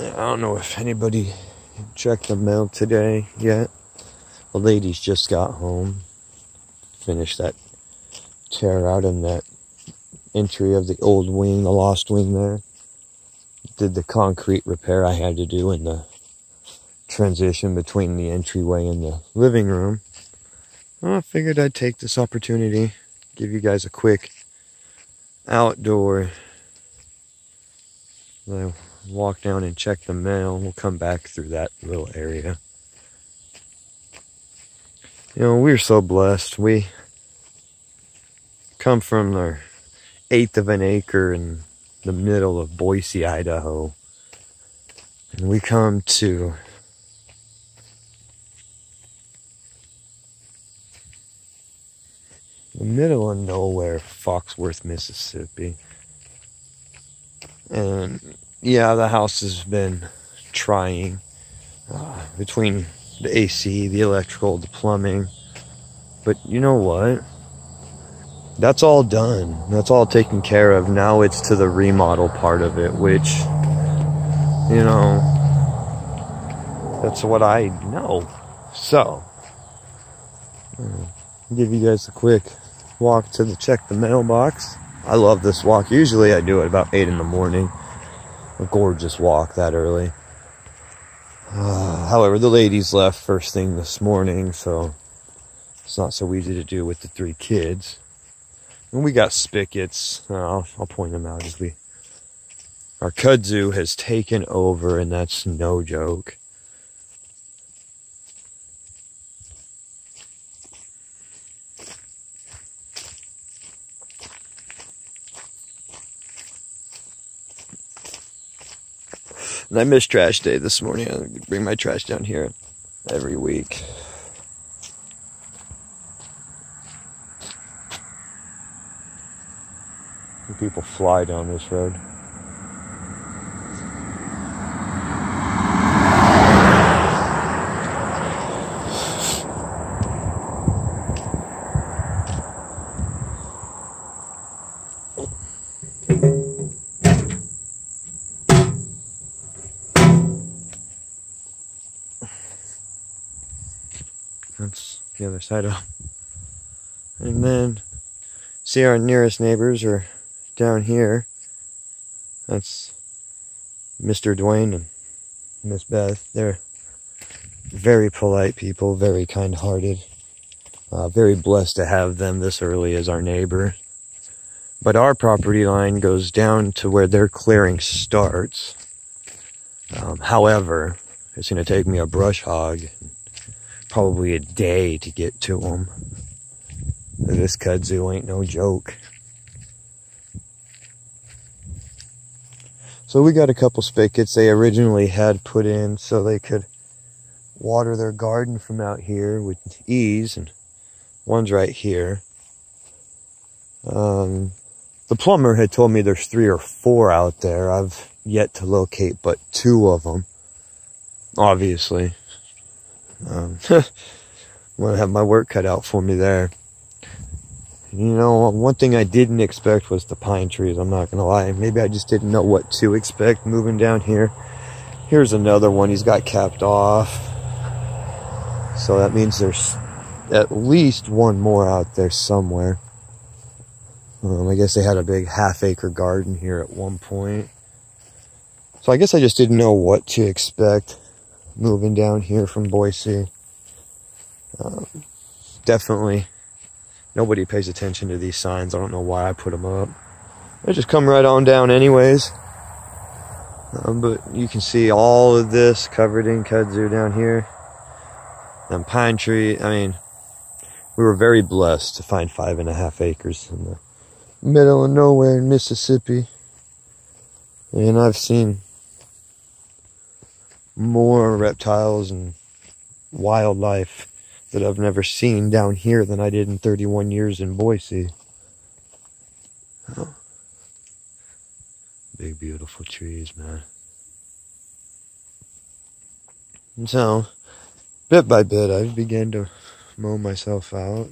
I don't know if anybody checked the mail today yet. The ladies just got home. Finished that tear out in that entry of the old wing, the lost wing there. Did the concrete repair I had to do in the transition between the entryway and the living room. I figured I'd take this opportunity, give you guys a quick outdoor. Walk down and check the mail. We'll come back through that little area. You know, we're so blessed. We come from our eighth of an acre in the middle of Boise, Idaho. And we come to the middle of nowhere, Foxworth, Mississippi. And yeah, the house has been trying uh, between the AC, the electrical, the plumbing. But you know what? That's all done. That's all taken care of. Now it's to the remodel part of it, which, you know, that's what I know. So, I'll give you guys a quick walk to the check the mailbox. I love this walk. Usually I do it about 8 in the morning. A gorgeous walk that early. Uh, however, the ladies left first thing this morning, so it's not so easy to do with the three kids. And we got spigots. Uh, I'll, I'll point them out as we. Our kudzu has taken over, and that's no joke. And I missed trash day this morning. I bring my trash down here every week. People fly down this road. Side of. And then, see our nearest neighbors are down here. That's Mr. Dwayne and Miss Beth. They're very polite people, very kind hearted. Uh, very blessed to have them this early as our neighbor. But our property line goes down to where their clearing starts. Um, however, it's going to take me a brush hog, probably a day to get to them. This kudzu ain't no joke. So we got a couple spigots they originally had put in so they could water their garden from out here with ease, and one's right here. Um, the plumber had told me there's three or four out there. I've yet to locate but two of them. Obviously. Um, I'm going to have my work cut out for me there. You know, one thing I didn't expect was the pine trees. I'm not going to lie. Maybe I just didn't know what to expect moving down here. Here's another one. He's got capped off. So that means there's at least one more out there somewhere. Um, I guess they had a big half acre garden here at one point. So I guess I just didn't know what to expect moving down here from Boise. Um, definitely nobody pays attention to these signs. I don't know why I put them up. They just come right on down anyways. Um, but you can see all of this covered in kudzu down here. And pine tree, I mean, we were very blessed to find five and a half acres in the middle of nowhere in Mississippi. And I've seen more reptiles and wildlife that I've never seen down here than I did in 31 years in Boise. Oh. Big, beautiful trees, man. And so, bit by bit, I began to mow myself out.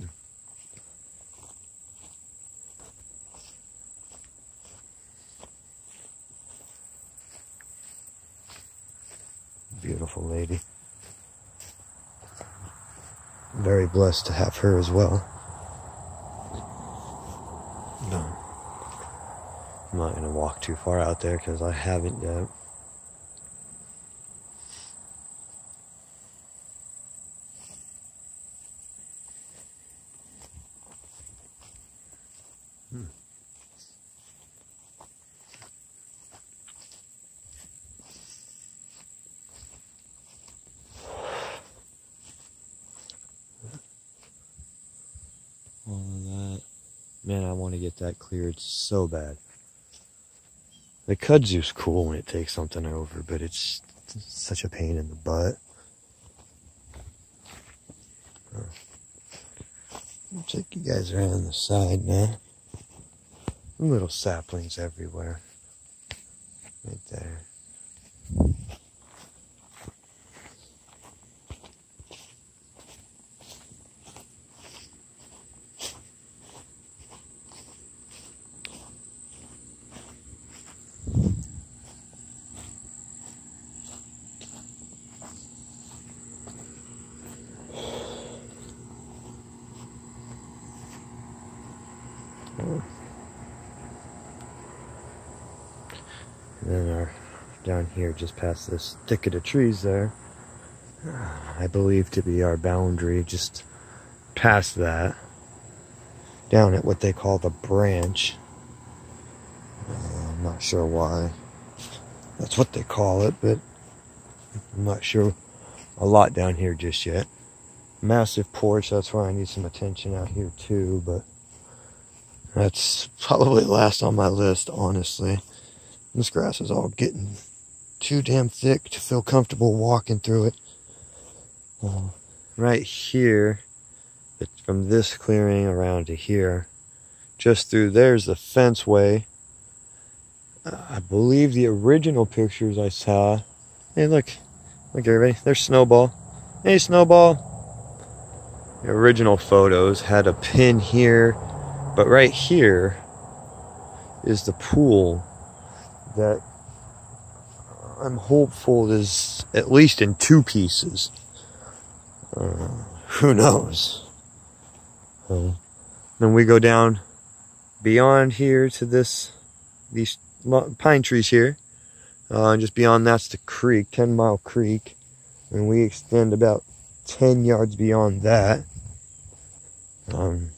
Beautiful lady. Very blessed to have her as well. No. I'm not going to walk too far out there because I haven't yet. all of that. Man, I want to get that cleared so bad. The kudzu's cool when it takes something over, but it's such a pain in the butt. I'll take you guys around the side now. Little saplings everywhere. Right there. And then our down here, just past this thicket of trees there, I believe to be our boundary. Just past that, down at what they call the branch. I'm not sure why. That's what they call it, but I'm not sure a lot down here just yet. Massive porch, that's why I need some attention out here too, but that's probably last on my list, honestly. This grass is all getting too damn thick to feel comfortable walking through it. Uh, right here, from this clearing around to here, just through there's the fence way. Uh, I believe the original pictures I saw. Hey, look, look everybody. There's Snowball. Hey, Snowball. The original photos had a pin here, but right here is the pool that I'm hopeful is at least in two pieces. Uh, who knows? Uh, then we go down beyond here to this, these pine trees here. Uh, and just beyond that's the creek, 10 Mile Creek. And we extend about 10 yards beyond that. Um,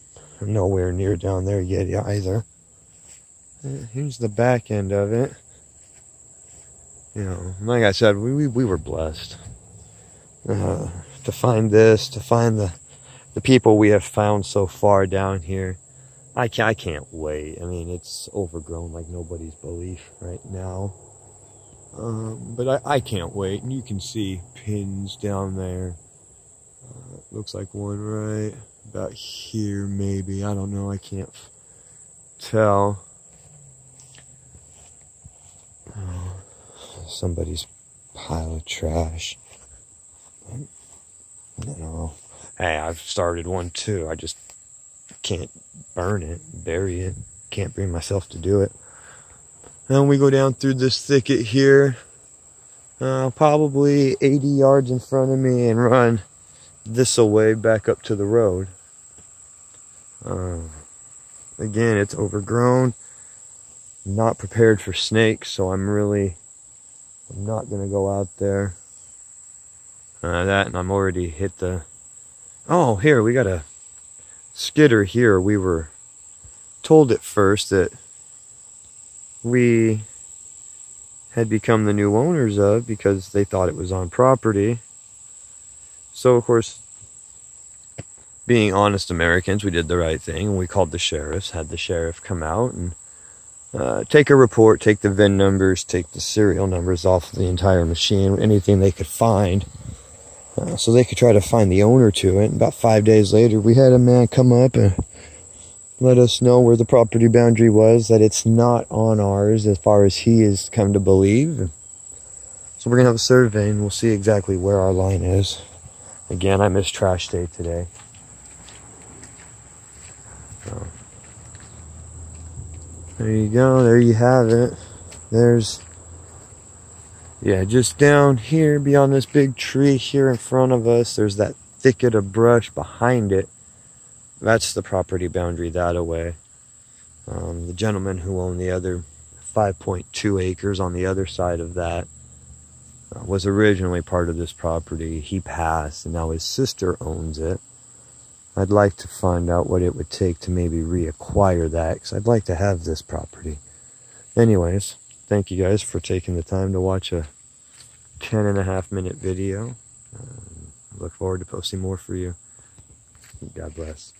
nowhere near down there yet either. Uh, here's the back end of it you know, like I said, we, we, we were blessed uh, to find this, to find the, the people we have found so far down here. I can't, I can't wait. I mean, it's overgrown like nobody's belief right now. Um, but I, I can't wait. And you can see pins down there. Uh, looks like one right about here, maybe. I don't know. I can't tell. Uh, somebody's pile of trash. I know. Hey, I've started one too. I just can't burn it, bury it. Can't bring myself to do it. And we go down through this thicket here, uh, probably 80 yards in front of me, and run this away back up to the road. Uh, again, it's overgrown, not prepared for snakes, so I'm really I'm not gonna go out there. Uh, that and I'm already hit the. Oh, here we got a skidder here. We were told at first that we had become the new owners of because they thought it was on property. So of course, being honest Americans, we did the right thing we called the sheriffs, had the sheriff come out and uh, take a report, take the VIN numbers, take the serial numbers off of the entire machine, anything they could find, uh, so they could try to find the owner to it. And about five days later, we had a man come up and let us know where the property boundary was, that it's not on ours as far as he has come to believe. So we're going to have a survey and we'll see exactly where our line is. Again, I missed trash day today. So. There you go. There you have it. There's yeah, just down here beyond this big tree here in front of us, there's that thicket of brush behind it. That's the property boundary that away. Um, the gentleman who owned the other 5.2 acres on the other side of that uh, was originally part of this property. He passed, and now his sister owns it. I'd like to find out what it would take to maybe reacquire that, because I'd like to have this property. Anyways, thank you guys for taking the time to watch a 10 and a half minute video. Um, look forward to posting more for you. God bless.